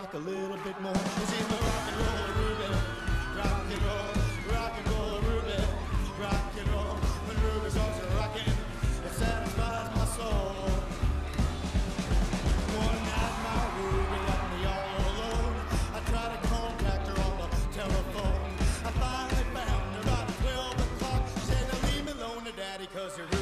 rock a little bit more. Cause in the rock and roll Ruby, rock and roll, rock and roll Ruby, rock and roll. When Ruby's also rocking, it satisfies my soul. One night my Ruby left me all alone. I tried to contact her on the telephone. I finally found her about 12 o'clock. She said, "Now leave me alone to daddy cause you're